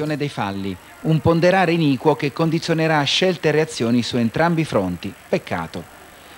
l'accumulazione dei falli, un ponderare iniquo che condizionerà scelte e reazioni su entrambi i fronti. Peccato.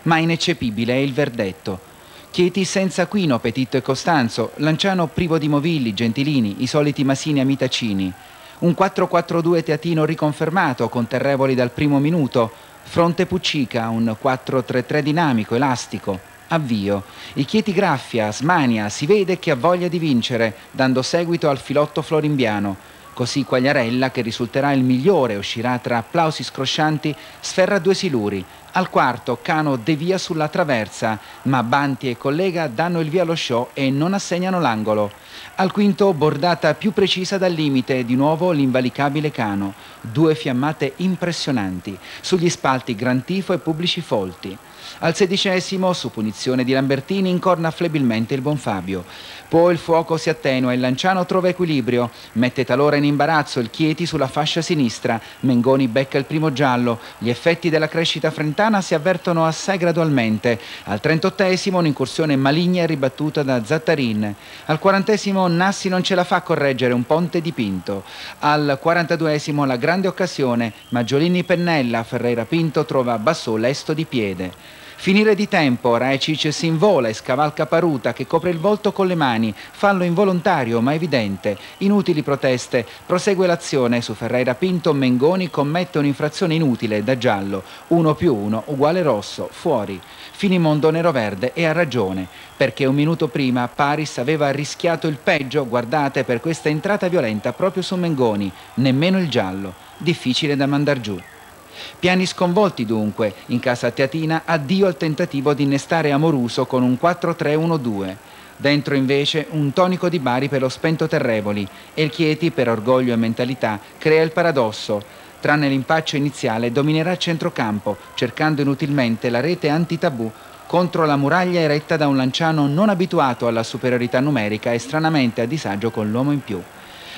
Ma ineccepibile è il verdetto. Chieti senza Quino, Petitto e Costanzo, Lanciano privo di Movilli, Gentilini, i soliti Masini amitacini. Un 4-4-2 teatino riconfermato con Terrevoli dal primo minuto, Fronte Puccica, un 4-3-3 dinamico, elastico, avvio. I Chieti graffia, smania, si vede che ha voglia di vincere, dando seguito al filotto florimbiano. Così Quagliarella, che risulterà il migliore, uscirà tra applausi scroscianti, sferra due siluri. Al quarto Cano devia sulla traversa, ma Banti e collega danno il via allo show e non assegnano l'angolo. Al quinto bordata più precisa dal limite, di nuovo l'invalicabile Cano. Due fiammate impressionanti, sugli spalti gran tifo e pubblici folti. Al sedicesimo, su punizione di Lambertini, incorna flebilmente il buon Fabio. Poi il fuoco si attenua e Lanciano trova equilibrio. Mette talora in imbarazzo il Chieti sulla fascia sinistra. Mengoni becca il primo giallo. Gli effetti della crescita frentana si avvertono assai gradualmente. Al trentottesimo un'incursione maligna e ribattuta da Zattarin. Al quarantesimo Nassi non ce la fa a correggere un ponte dipinto. Al quarantaduesimo la grande occasione. Maggiolini pennella, Ferreira Pinto trova Bassò lesto di piede. Finire di tempo, Raecic si invola e scavalca Paruta che copre il volto con le mani, fallo involontario ma evidente. Inutili proteste, prosegue l'azione. Su Ferreira Pinto, Mengoni commette un'infrazione inutile da giallo, 1 più 1 uguale rosso, fuori. Finimondo nero-verde e ha ragione, perché un minuto prima Paris aveva rischiato il peggio, guardate, per questa entrata violenta proprio su Mengoni, nemmeno il giallo, difficile da mandar giù. Piani sconvolti dunque, in casa teatina addio al tentativo di innestare Amoruso con un 4-3-1-2. Dentro invece un tonico di Bari per lo spento Terrevoli e il Chieti, per orgoglio e mentalità, crea il paradosso. Tranne l'impaccio iniziale, dominerà il centrocampo, cercando inutilmente la rete antitabù contro la muraglia eretta da un lanciano non abituato alla superiorità numerica e stranamente a disagio con l'uomo in più.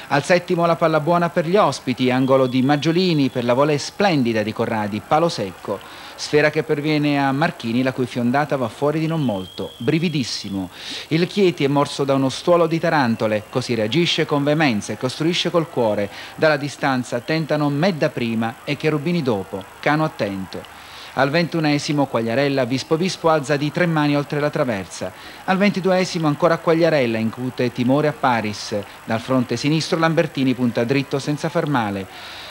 Al settimo la palla buona per gli ospiti, angolo di Maggiolini per la volée splendida di Corradi, palo secco. Sfera che perviene a Marchini, la cui fiondata va fuori di non molto. Brividissimo. Il Chieti è morso da uno stuolo di tarantole, così reagisce con veemenza e costruisce col cuore. Dalla distanza tentano Medda prima e Cherubini dopo. Cano attento. Al ventunesimo Quagliarella Vispo Vispo alza di tre mani oltre la traversa. Al ventiduesimo ancora Quagliarella incute timore a Paris. Dal fronte sinistro Lambertini punta dritto senza far male.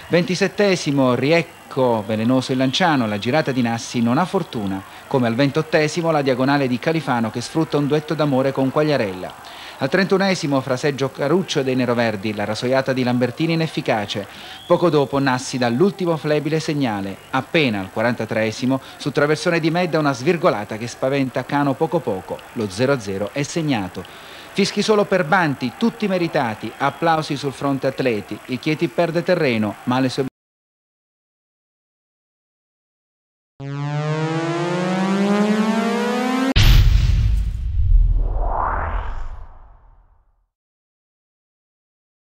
Ventisettesimo Riecco, velenoso il Lanciano, la girata di Nassi non ha fortuna, come al ventottesimo la diagonale di Califano che sfrutta un duetto d'amore con Quagliarella. Al trentunesimo fraseggio Caruccio dei Neroverdi, la rasoiata di Lambertini inefficace. Poco dopo Nassi dall'ultimo flebile segnale. Appena al 43esimo su traversone di Medda una svirgolata che spaventa Cano poco poco. Lo 0-0 è segnato. Fischi solo per Banti, tutti meritati, applausi sul fronte atleti. Il Chieti perde terreno, ma le sue